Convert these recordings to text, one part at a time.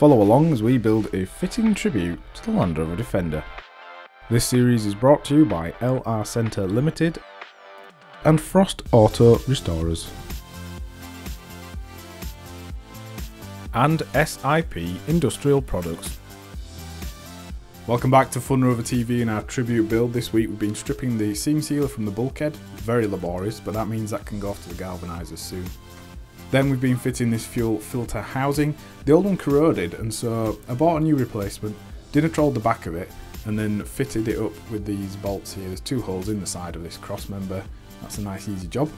Follow along as we build a fitting tribute to the Land Rover Defender. This series is brought to you by LR Centre Limited and Frost Auto Restorers. And SIP Industrial Products. Welcome back to Fun Rover TV and our tribute build. This week we've been stripping the seam sealer from the bulkhead. Very laborious, but that means that can go off to the galvanisers soon. Then we've been fitting this fuel filter housing. The old one corroded and so I bought a new replacement, dinitrolled the back of it and then fitted it up with these bolts here. There's two holes in the side of this cross member. That's a nice easy job.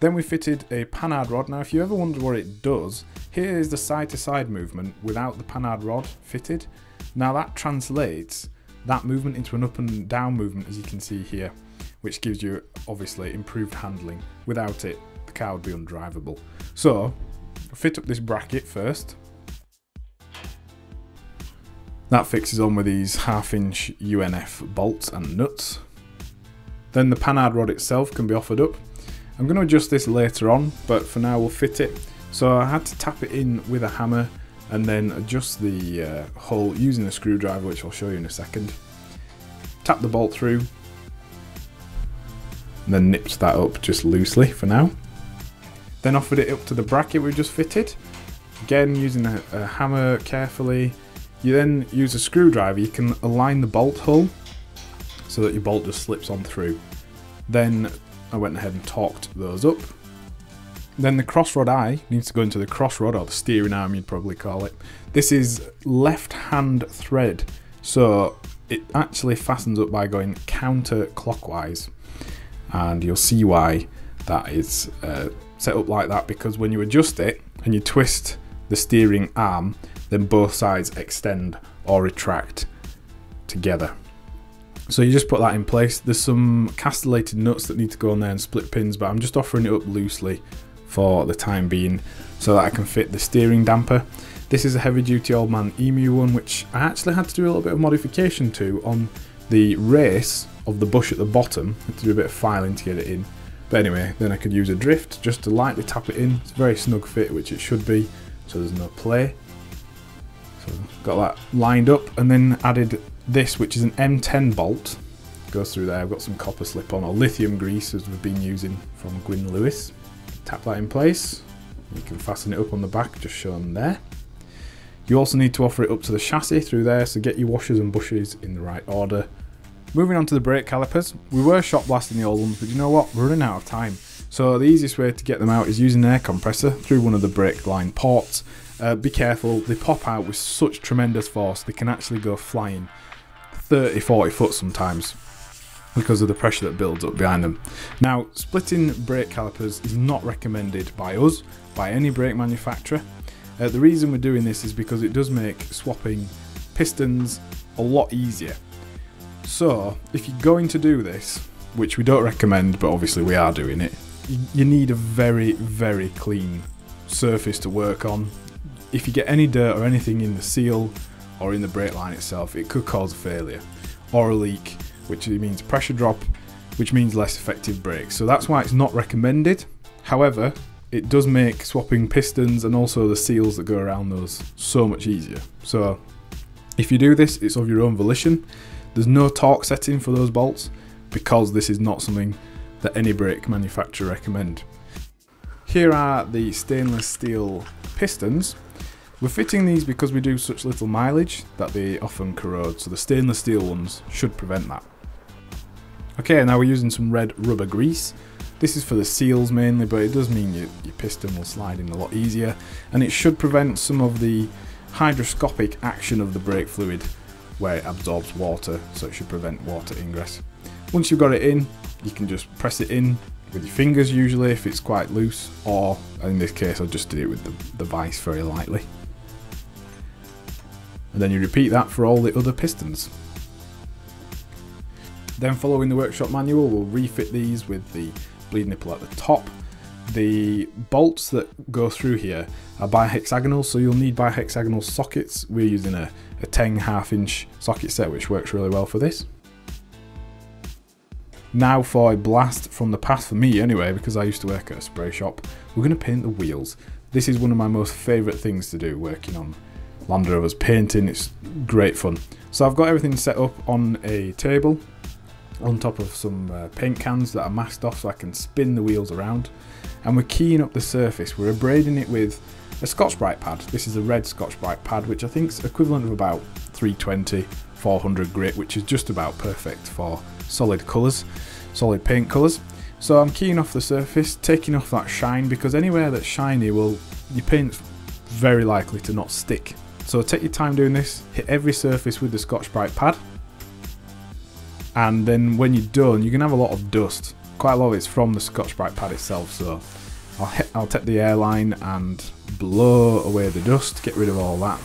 Then we fitted a panhard rod. Now if you ever wonder what it does, here is the side to side movement without the panhard rod fitted. Now that translates that movement into an up and down movement as you can see here, which gives you obviously improved handling. Without it, the car would be undrivable. So, fit up this bracket first. That fixes on with these half inch UNF bolts and nuts. Then the panhard rod itself can be offered up. I'm going to adjust this later on, but for now we'll fit it. So I had to tap it in with a hammer and then adjust the uh, hole using a screwdriver, which I'll show you in a second. Tap the bolt through, and then nipped that up just loosely for now. Then offered it up to the bracket we just fitted. Again, using a, a hammer carefully. You then use a screwdriver, you can align the bolt hole so that your bolt just slips on through. Then I went ahead and torqued those up. Then the crossrod eye needs to go into the crossrod, or the steering arm you'd probably call it. This is left hand thread, so it actually fastens up by going counterclockwise. And you'll see why that is uh, set up like that because when you adjust it and you twist the steering arm, then both sides extend or retract together. So you just put that in place. There's some castellated nuts that need to go on there and split pins, but I'm just offering it up loosely for the time being so that I can fit the steering damper. This is a heavy duty old man emu one, which I actually had to do a little bit of modification to on the race of the bush at the bottom. I had to do a bit of filing to get it in. But anyway, then I could use a drift just to lightly tap it in. It's a very snug fit, which it should be, so there's no play. So got that lined up and then added this, which is an M10 bolt. Goes through there. I've got some copper slip on or lithium grease as we've been using from Gwyn Lewis. Tap that in place. You can fasten it up on the back, just shown there. You also need to offer it up to the chassis through there, so get your washers and bushes in the right order. Moving on to the brake calipers, we were shot blasting the old ones, but you know what, we're running out of time. So the easiest way to get them out is using an air compressor through one of the brake line ports. Uh, be careful, they pop out with such tremendous force, they can actually go flying 30, 40 foot sometimes because of the pressure that builds up behind them. Now, splitting brake calipers is not recommended by us, by any brake manufacturer. Uh, the reason we're doing this is because it does make swapping pistons a lot easier. So, if you're going to do this, which we don't recommend, but obviously we are doing it, you need a very, very clean surface to work on. If you get any dirt or anything in the seal or in the brake line itself, it could cause a failure or a leak, which means pressure drop, which means less effective brakes. So that's why it's not recommended. However, it does make swapping pistons and also the seals that go around those so much easier. So if you do this, it's of your own volition. There's no torque setting for those bolts because this is not something that any brake manufacturer recommend. Here are the stainless steel pistons. We're fitting these because we do such little mileage that they often corrode, so the stainless steel ones should prevent that. Okay, now we're using some red rubber grease. This is for the seals mainly, but it does mean your, your piston will slide in a lot easier, and it should prevent some of the hygroscopic action of the brake fluid where it absorbs water, so it should prevent water ingress. Once you've got it in, you can just press it in with your fingers usually if it's quite loose, or in this case I just did it with the, the vice very lightly. And then you repeat that for all the other pistons. Then following the workshop manual, we'll refit these with the bleed nipple at the top. The bolts that go through here are bihexagonal, so you'll need bihexagonal sockets. We're using a, a Teng half inch socket set, which works really well for this. Now for a blast from the past for me anyway, because I used to work at a spray shop, we're going to paint the wheels. This is one of my most favourite things to do, working on Land Rover's painting. It's great fun. So I've got everything set up on a table on top of some uh, paint cans that are masked off so I can spin the wheels around. And we're keying up the surface. We're abrading it with a Scotch-Brite pad. This is a red Scotch-Brite pad, which I think is equivalent of about 320, 400 grit, which is just about perfect for solid colours, solid paint colours. So I'm keying off the surface, taking off that shine, because anywhere that's shiny will, your paint's very likely to not stick. So take your time doing this, hit every surface with the Scotch-Brite pad, and then when you're done, you can have a lot of dust. Quite a lot of it's from the Scotch-Brite pad itself, so I'll, hit, I'll take the airline and blow away the dust, get rid of all that,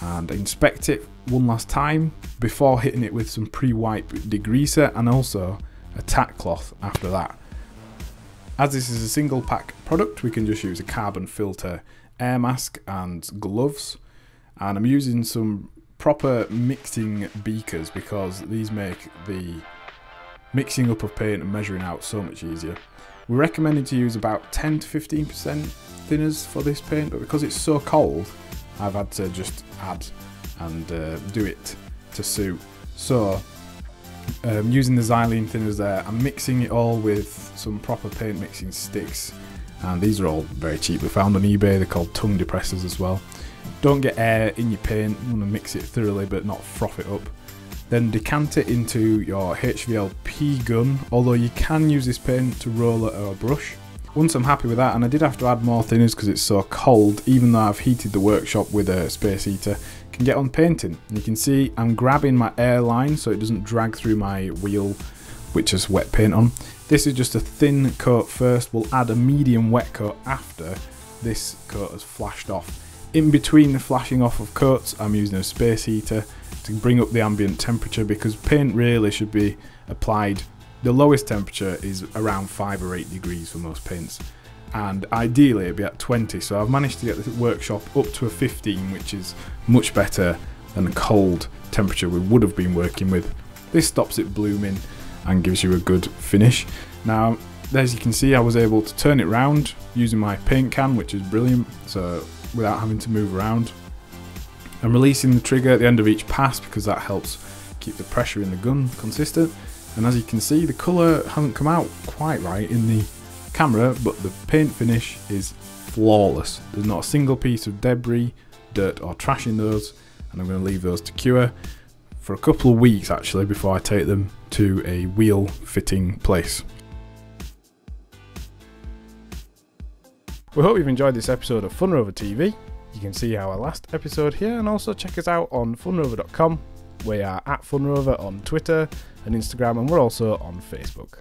and inspect it one last time before hitting it with some pre-wipe degreaser and also a tack cloth after that. As this is a single pack product, we can just use a carbon filter air mask and gloves. And I'm using some proper mixing beakers because these make the mixing up of paint and measuring out so much easier. We're recommending to use about 10 to 15% thinners for this paint, but because it's so cold, I've had to just add and uh, do it to suit. So, um, using the xylene thinners there, I'm mixing it all with some proper paint mixing sticks, and these are all very cheap. We found on eBay, they're called tongue depressors as well. Don't get air in your paint, you want to mix it thoroughly but not froth it up. Then decant it into your HVLP gun, although you can use this paint to roll it or brush. Once I'm happy with that, and I did have to add more thinners because it's so cold, even though I've heated the workshop with a space heater, can get on painting. And you can see I'm grabbing my airline so it doesn't drag through my wheel, which is wet paint on. This is just a thin coat first, we'll add a medium wet coat after this coat has flashed off. In between the flashing off of coats, I'm using a space heater to bring up the ambient temperature because paint really should be applied. The lowest temperature is around 5 or 8 degrees for most paints and ideally it'd be at 20 so I've managed to get the workshop up to a 15 which is much better than the cold temperature we would have been working with. This stops it blooming and gives you a good finish. Now as you can see I was able to turn it round using my paint can which is brilliant so without having to move around. I'm releasing the trigger at the end of each pass because that helps keep the pressure in the gun consistent. And as you can see, the colour hasn't come out quite right in the camera, but the paint finish is flawless. There's not a single piece of debris, dirt or trash in those, and I'm going to leave those to cure for a couple of weeks actually before I take them to a wheel fitting place. We hope you've enjoyed this episode of Funrover TV. You can see our last episode here and also check us out on funrover.com. We are at Funrover on Twitter and Instagram, and we're also on Facebook.